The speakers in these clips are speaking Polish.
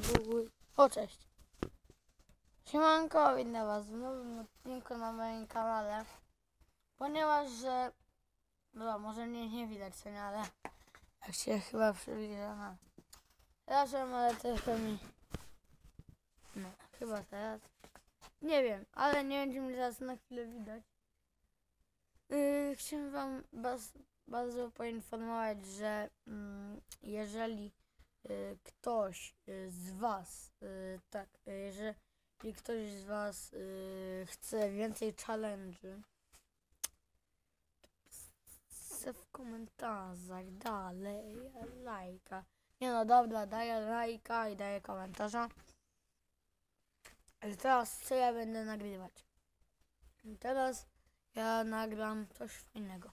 Google. O, cześć. Siemanko, witam was w nowym odcinku na moim kanale. Ponieważ, że... No, może mnie nie widać, co nie, ale... Jak się chyba przybliża, no. Przepraszam, ale trochę mi... No, chyba teraz. Nie wiem, ale nie będzie mnie teraz na chwilę widać. Yy, chciałem wam bardzo poinformować, że mm, jeżeli ktoś y, z Was, y, tak, y, jeżeli ktoś z Was y, chce więcej challenge'y, to w komentarzach dalej lajka. Nie no dobra, daję lajka i daję komentarza. Ale teraz co ja będę nagrywać? Teraz ja nagram coś fajnego.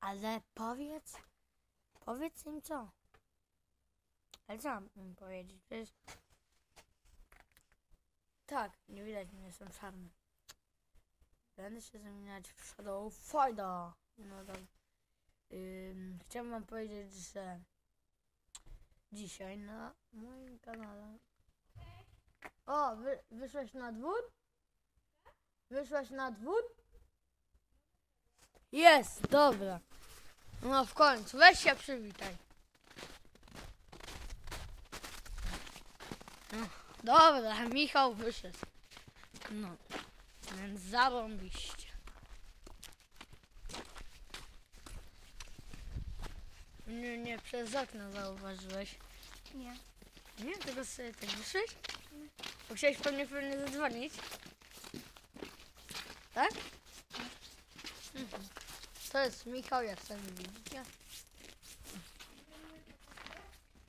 Ale powiedz, powiedz im co. Ale co mam im powiedzieć? Przecież... Tak, nie widać mnie, jestem czarny. Będę się zamieniać w Shadow Fighter. No. Ym, chciałbym wam powiedzieć, że dzisiaj na moim kanale... O, wy, wyszłeś na dwór? Wyszłaś na dwór? Jest, dobra. No w końcu, weź się przywitaj. No, dobra, Michał wyszedł. No, więc zarąbiście. Nie, nie, przez okno zauważyłeś. Nie. Nie, tylko sobie tak wyszłeś? Bo chciałeś po mnie pewnie zadzwonić. Tak? Mhm. To jest Michał, jak sami widzicie.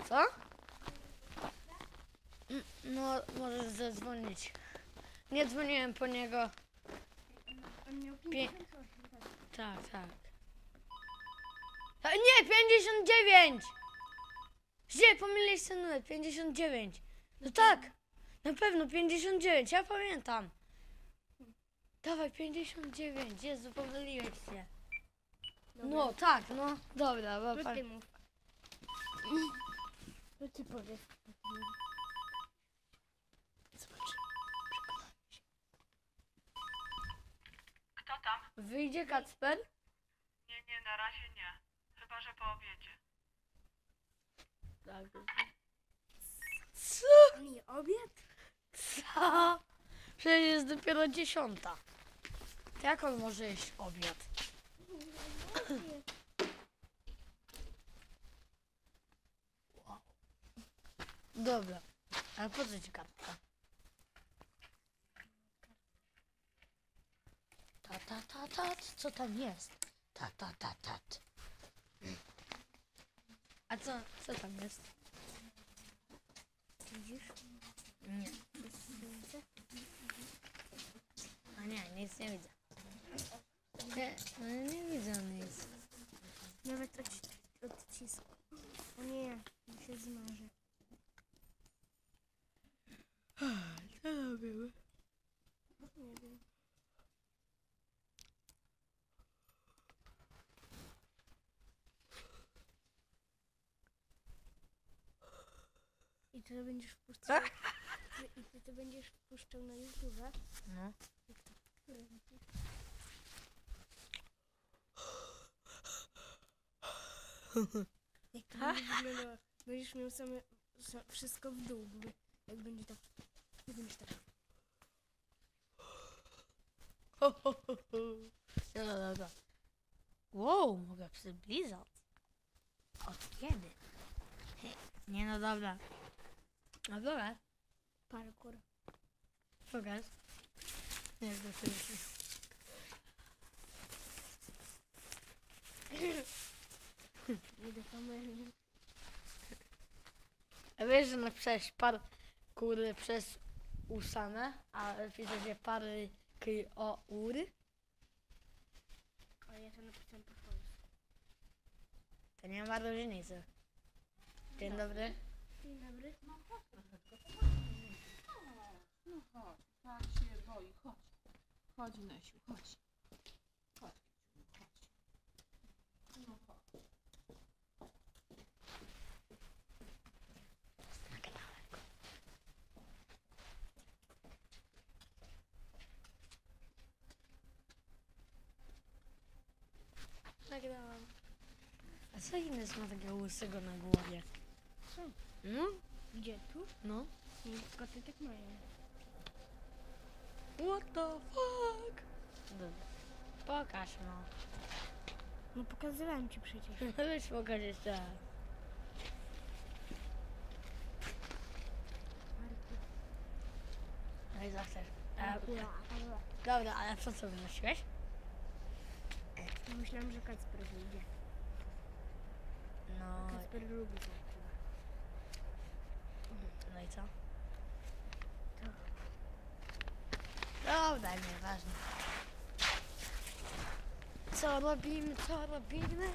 Co? N- No, możesz zadzwonić. Nie dzwoniłem po niego. Pie- 58. Tak, tak. A, nie, 59! Gdzie? Pomyliłeś numer, 59. No tak, na pewno 59, ja pamiętam. Dawaj, 59, Jezu, pomyliłeś się. No tak, no, dobra, bo To ty mów. To ty powiedz. Zobacz, Kto tam? Wyjdzie Kacper? Nie, nie, na razie nie. Chyba, że po obiedzie. Tak. Co? On je obiad? Co? Przecież jest dopiero dziesiąta. Jak on może jeść obiad? Wow. Dobra, ale po co ci kartka? Ta, ta, ta, ta, co tam jest? Ta, ta, ta, ta. A co, co tam jest? Widzisz? Nie. A nie, nic nie widzę. Nie, nie widzę nic. Nawet od, odcisku. O nie, on się zmarzy. Co robimy? Nie wiem. I ty to będziesz wpuszczał. I ty to będziesz wpuszczał na YouTube. No. Jak to będzie wyglądało? Będziesz miał same, sa, wszystko w dół. bo Jak będzie tak. Jak będzie tak. Ho, ho, ho, ho. Dobra. Wow, mogę przybliżać. Od kiedy? He, Nie no dobra. No dobra, Parkour. pokaż. Nie jest. Nie do kamery. A wiesz, że napisałeś par kury przez usane, a pisze się pary k o ja to napisałem po polsku. To nie ma różnicy. Dzień dobry. Dzień dobry. No chodź, tak się boi, chodź. Chodź, Nesiu. Chodź, nagrałam. A co Ines ma takiego łysego na głowie? Co? No, Gdzie? Tu? no. Nie, koty tak mają. What the fuck? Dobra. Pokaż no. No pokazywałem ci przecież. Weź pokaż jeszcze raz. No i zachcesz. E, dobra, ale co co wymyśliłeś? Myślałem, że Kacper wyjdzie. No, Kacper lubi to. no i co? Dobra, nieważne. Co robimy, co robimy?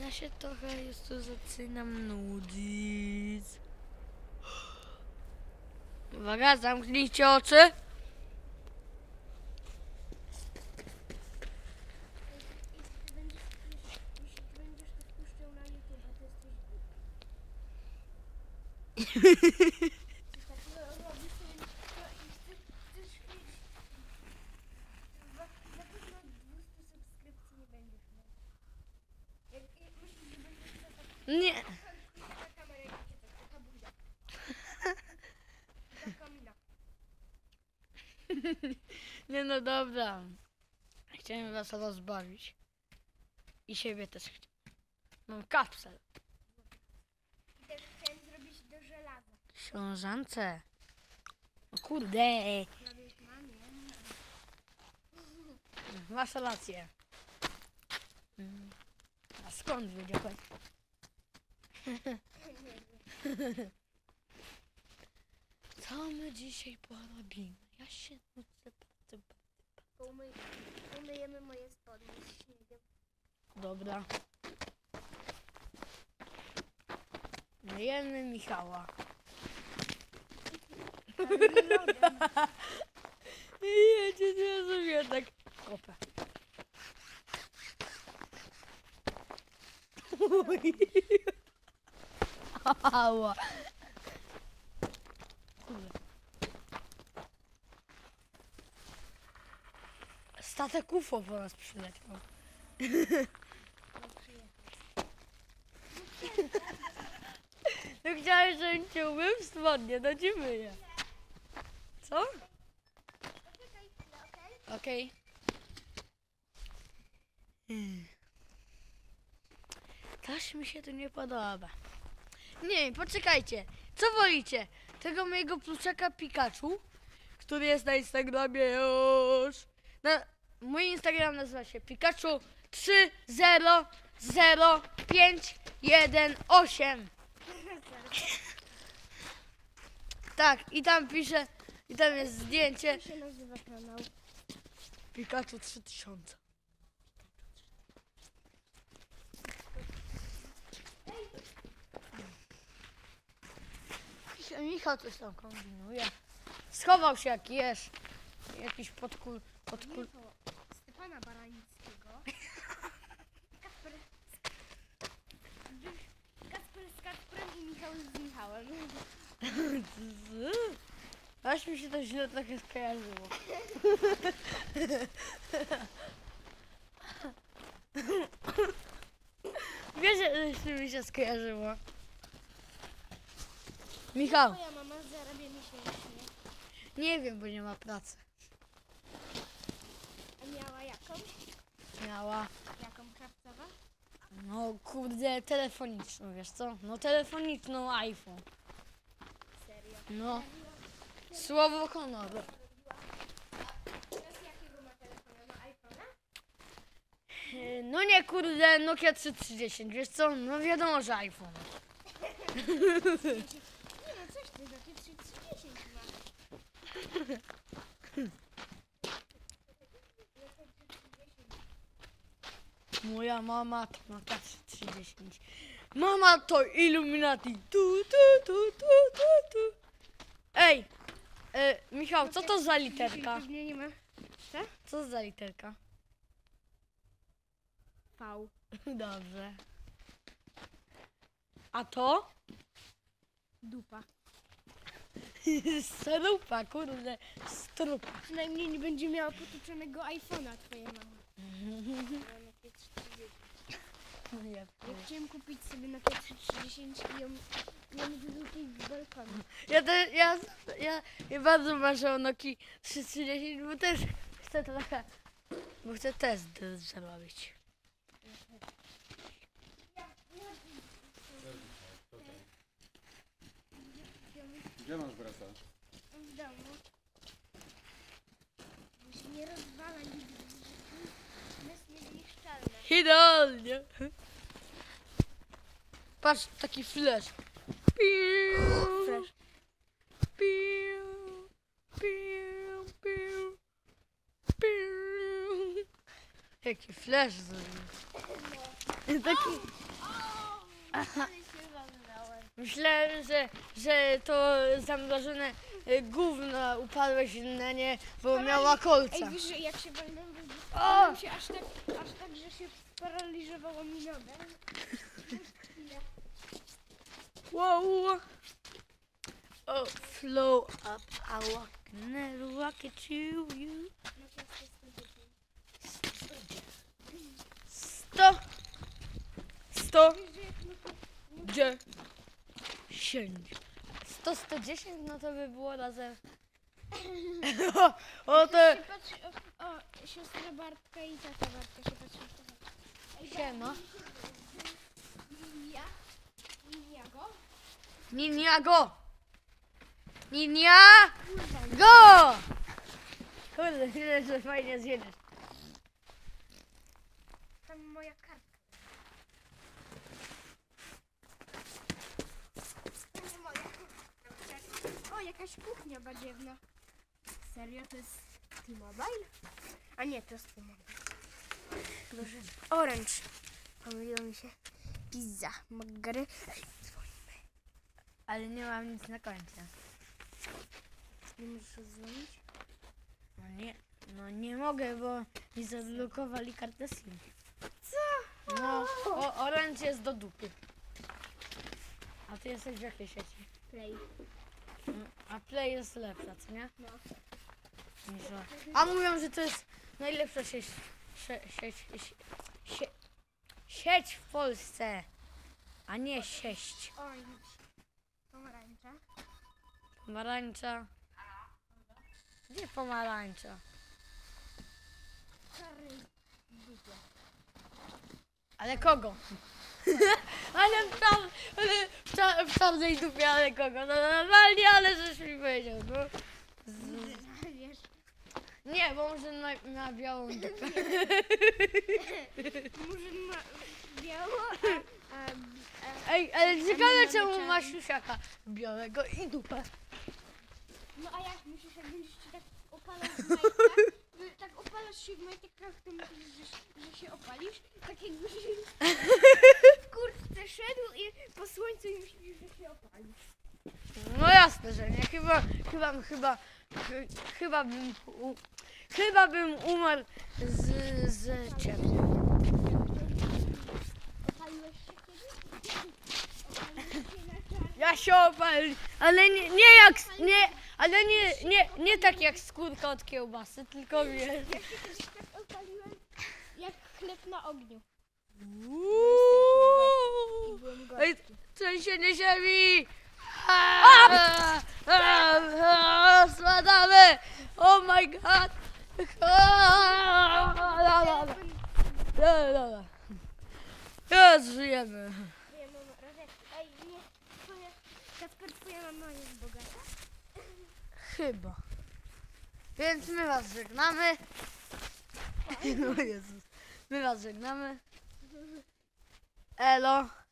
Ja się trochę już tu zaczynam nudzić. Uwaga, zamknijcie oczy. Jeśli będziesz, jeśli będziesz to wpuszczał na YouTube, to jesteś głupi. Coś takiego robisz sobie to i chcesz, chcesz mieć... Za, za pewno 200 subskrypcji nie będziesz miał. Jak, jak myślisz, że będziesz to tak... Nie. Ta kamera, jak cię tak, taka buzia. Ta kamina. Nie no dobra. Chciałem was rozbawić. I siebie też chciałem. Mam kapsel. I też chciałem zrobić do żelaza. Książance. O kurde. Prawie mamie. Masz rację. Mm. A skąd wiedziałeś? Co my dzisiaj porobimy? Ja się nudzę bardzo. Umyj, umyjemy moje spodnie z śniegiem. Dobra. Myjemy Michała. Rozumiem, tak kopę. Ała. Kurde. Statek UFO po nas przyleciał. No chciałeś, żebym cię umył spodnie, no ci myję. Co? Okej? Hmm. Coś mi się tu nie podoba. Nie, poczekajcie. Co wolicie? Tego mojego pluszaka Pikachu, który jest na Instagramie już. Na, mój Instagram nazywa się Pikachu 300518. Tak, i tam pisze, i tam jest zdjęcie Jak się nazywa kanał? Pikachu 3000. Mich- Michał coś tam kombinuje. Schował się jak jesz. Jakiś podkul... podkul... Stefana Baranickiego. Kasper z... Kasper z Kasperem i Michał z Michałem. Aż mi się to źle trochę skojarzyło. Wiesz, że mi się skojarzyło. Michał, Moja mama zarabia miesięcznie. nie wiem, bo nie ma pracy. A miała Jaką krawcowa? no kurde, telefoniczną, wiesz co? No telefoniczną iPhone. Serio. No, słowo? E, No nie, kurde, Nokia 330, wiesz co? No wiadomo, że iPhone. Nie no, coś ty, takie 330 ma. Moja mama to Nokia 330. Mama to Illuminati. Tu, tu, tu, tu, tu, tu. Ej, e, Michał, co to za literka? Ma. Co to za literka? V. Dobrze. A to? Dupa. Strupa, kurde, strupa. Przynajmniej nie będzie miała potoczonego iPhone'a twoja mama. Nokia Ja Ja chciałem kupić sobie na 330 i ją, ją wyrzucić z balkonu. Ja, te, ja, ja, ja bardzo marzę o Noki 330, bo też chcę trochę, bo chcę test zrobić. Gdzie masz brata? W domu. Bo się nie rozwala nigdy jest niezniszczalne. Idealnie. Patrz, taki flash. Piu, Flash. piu, piu, piu, piu. Jaki flash zrobił. Taki... Rozlałem. Myślałem, że, że to zamrożone y, gówno upadłeś na nie, bo miała kolca. Ej, wiesz, że jak się walnąłem, się aż tak, aż tak, że się sparaliżowało mi nogę. Whoa. Oh, flow up, I walk, never walk it to you. No skutecznie. Sto. Sto. No Gdzie? Sięć. Sto, sto dziesięć, no to by było razem. o, o te. patrzy, o, o, siostra Bartka i tata Bartka się patrzą Siema. Linia. Linia go. Niniago. Ninia. Go! Kurde, myślę, że fajnie zjedziesz. Tam moja kartka. To nie moja kartka. O, jakaś kuchnia badziewna. Serio, to jest T-Mobile? A nie, to jest T-Mobile. Orange. Pomyliło mi się. Pizza. Margary. Ale nie mam nic na końcu. Nie możesz dzwonić? No nie, no nie mogę, bo mi zablokowali kartę SIM. Co? No, o, Orange jest do dupy. A ty jesteś w jakiej sieci? Play. A Play jest lepsza, co nie? No. Niż A mówią, że to jest najlepsza sieć, sie, sieć, sie, sie, sieć w Polsce, a nie sieć. Orange. Pomarańcza. Pomarańcza. Gdzie pomarańcza? Ale kogo? ale w, czar, ale w, czar, w czarnej dupie, ale kogo? No normalnie, ale żeś mi powiedział, no. Z, nie, bo może na, na białą dupę. murzyn ma biało, a, a, a Ej, ale ciekawe czemu czarny. ma siusiaka białego i dupę. No a jak myślisz, jak będziesz się tak opalać w majtkach, tak opalasz się w majtkach, to myślisz, że, że się opalisz? Tak jakbyś w kurtce szedł i po słońcu i myślisz, że się opalisz. No jasne, że nie. Chyba, chyba, chyba, chy, chyba bym, u, chyba bym umarł z, z ciebie. Opaliłeś się kiedyś? Ja się opal, ale nie, nie jak, nie, ale nie, nie, nie tak jak skórka od kiełbasy, tylko wiesz. Ja się tak opaliłem, jak chleb na ogniu. I Uuu. byłem Ej, gorzki. trzęsienie ziemi! A, a, Spadamy! Oh my god! A, la, la, la. La, la, la. Jest, żyjemy. Twoja mama, Radek, ej, nie, twoja, Kacper, twoja mama jest bogata? Chyba. Więc my was żegnamy. No Jezus. My was żegnamy. Elo.